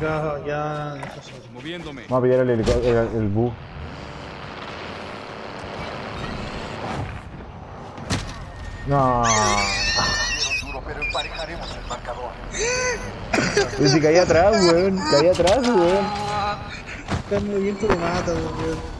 Ya, ya. Moviéndome. Vamos a pillar el, helico- el, el bus. No. duro, pero emparejaremos el marcador. Yo si caí atrás, weón. Caí atrás, weón. Carne de viento lo mata, weón.